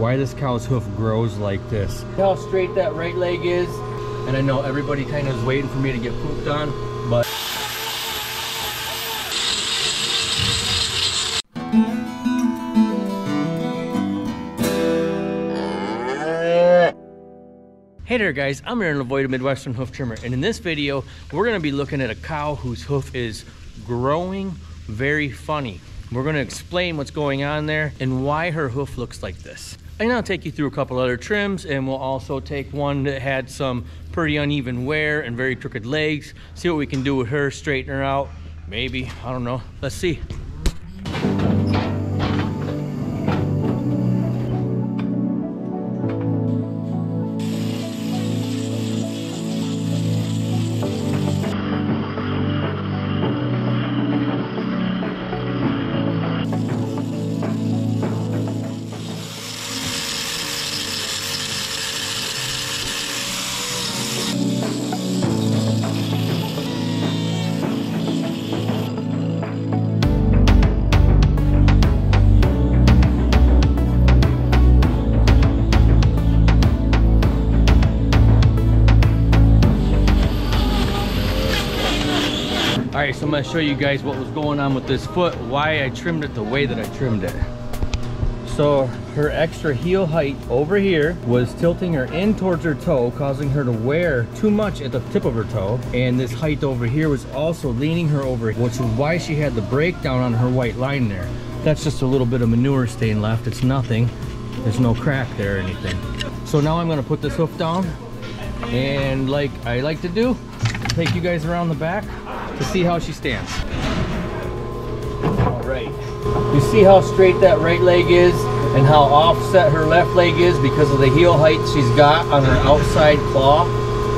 why this cow's hoof grows like this. How straight that right leg is. And I know everybody kind of is waiting for me to get pooped on, but Hey there guys, I'm Aaron Lavoie, Midwestern Hoof Trimmer, and in this video, we're gonna be looking at a cow whose hoof is growing very funny. We're gonna explain what's going on there and why her hoof looks like this. And I'll take you through a couple other trims and we'll also take one that had some pretty uneven wear and very crooked legs, see what we can do with her, straighten her out, maybe, I don't know, let's see. I'm gonna show you guys what was going on with this foot, why I trimmed it the way that I trimmed it. So her extra heel height over here was tilting her in towards her toe, causing her to wear too much at the tip of her toe. And this height over here was also leaning her over, which is why she had the breakdown on her white line there. That's just a little bit of manure stain left. It's nothing. There's no crack there or anything. So now I'm gonna put this hoof down and like I like to do, take you guys around the back to see how she stands. All right. You see how straight that right leg is and how offset her left leg is because of the heel height she's got on her outside claw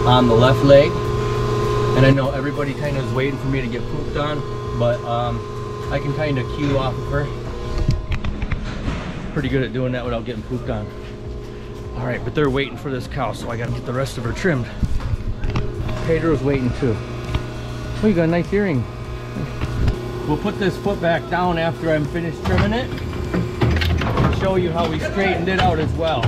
on the left leg. And I know everybody kind of is waiting for me to get pooped on, but um, I can kind of cue off of her. Pretty good at doing that without getting pooped on. All right, but they're waiting for this cow, so I gotta get the rest of her trimmed. Pedro's waiting too. Oh, you got a nice earring. We'll put this foot back down after I'm finished trimming it. And show you how we straightened it out as well.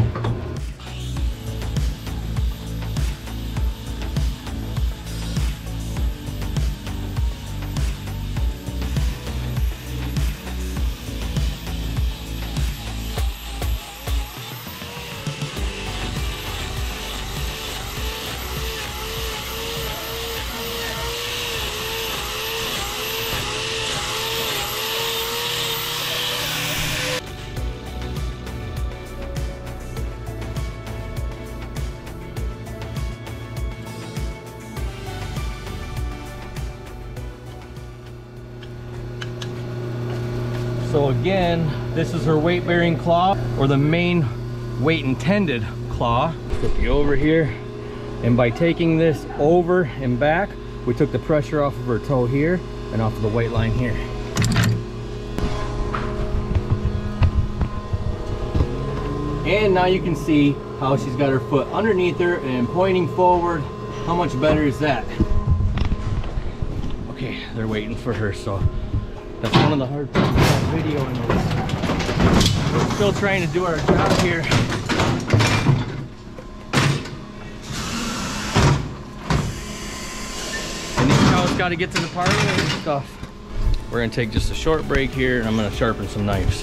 So again, this is her weight bearing claw or the main weight intended claw. Flip you over here. And by taking this over and back, we took the pressure off of her toe here and off of the weight line here. And now you can see how she's got her foot underneath her and pointing forward. How much better is that? Okay, they're waiting for her, so that's one of the hard parts we're still trying to do our job here. And these cows got to get to the party and stuff. We're gonna take just a short break here and I'm gonna sharpen some knives.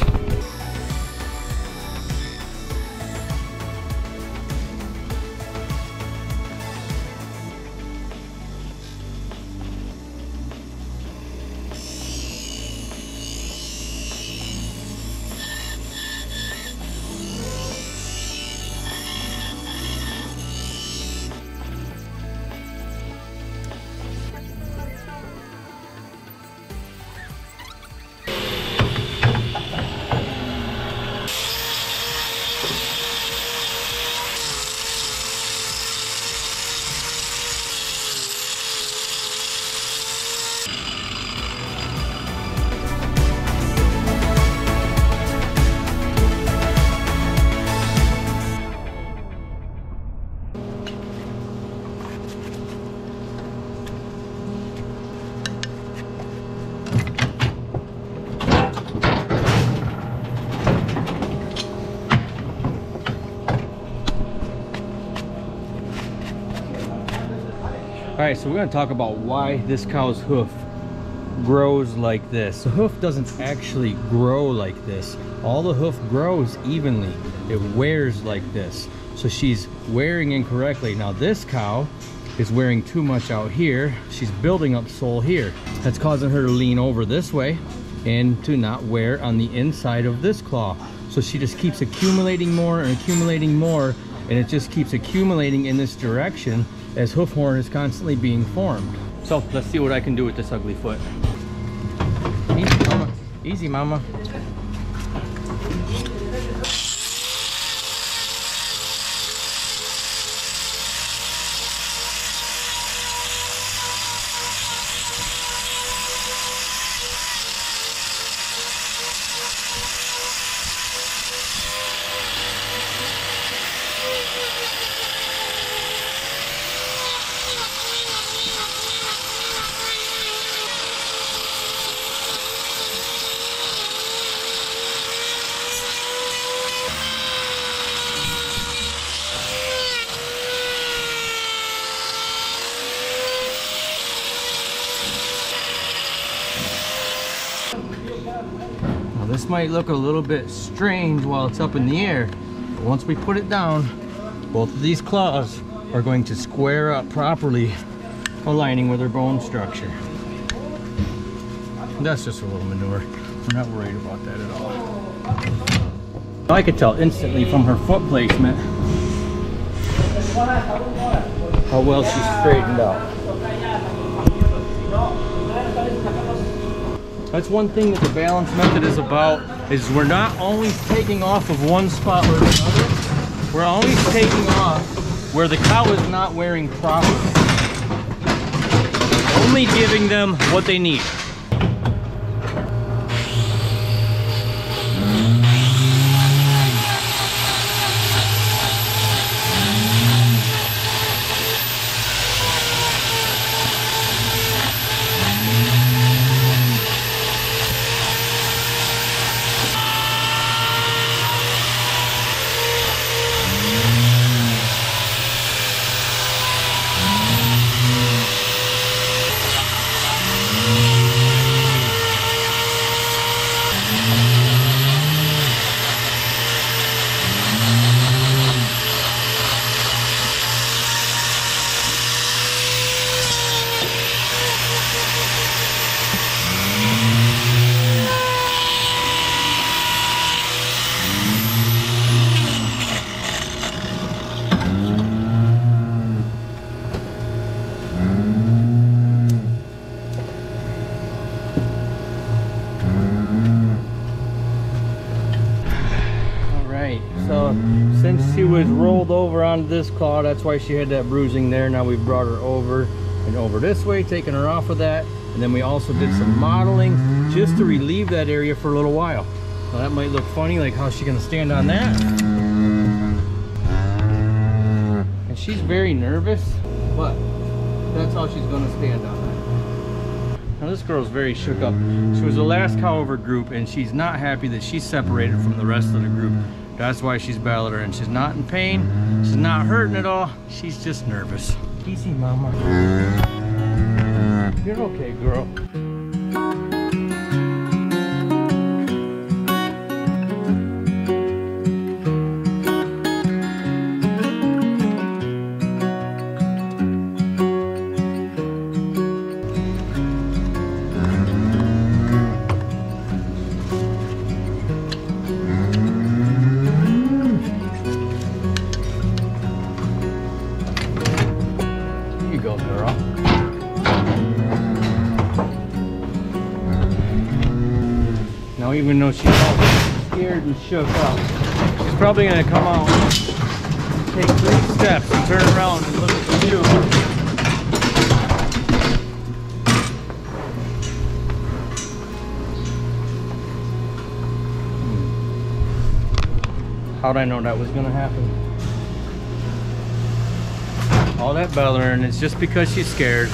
Right, so we're gonna talk about why this cow's hoof grows like this. The hoof doesn't actually grow like this. All the hoof grows evenly. It wears like this. So she's wearing incorrectly. Now this cow is wearing too much out here. She's building up sole here. That's causing her to lean over this way and to not wear on the inside of this claw. So she just keeps accumulating more and accumulating more and it just keeps accumulating in this direction as hoof horn is constantly being formed. So let's see what I can do with this ugly foot. Easy mama, easy mama. Might look a little bit strange while it's up in the air, but once we put it down, both of these claws are going to square up properly, aligning with her bone structure. That's just a little manure. We're not worried about that at all. I could tell instantly from her foot placement how well she's straightened out. That's one thing that the balance method is about, is we're not always taking off of one spot or another. We're always taking off where the cow is not wearing properly. Only giving them what they need. since she was rolled over onto this claw, that's why she had that bruising there. Now we've brought her over and over this way, taking her off of that. And then we also did some modeling just to relieve that area for a little while. Now that might look funny, like how's she gonna stand on that? And she's very nervous, but that's how she's gonna stand on that. Now this girl's very shook up. She was the last cow of her group and she's not happy that she's separated from the rest of the group. That's why she's and she's not in pain. She's not hurting at all. She's just nervous. Easy, mama. You're okay, girl. Even though she's all scared and shook up, she's probably gonna come out, take three steps, and turn around and look at the hmm. view. How'd I know that was gonna happen? All that bellering is just because she's scared.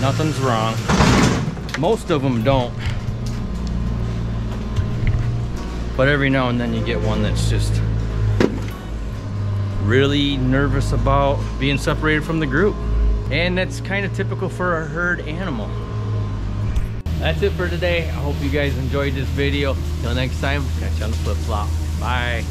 Nothing's wrong. Most of them don't. But every now and then you get one that's just really nervous about being separated from the group. And that's kind of typical for a herd animal. That's it for today. I hope you guys enjoyed this video. Till next time, catch you on the flip flop. Bye.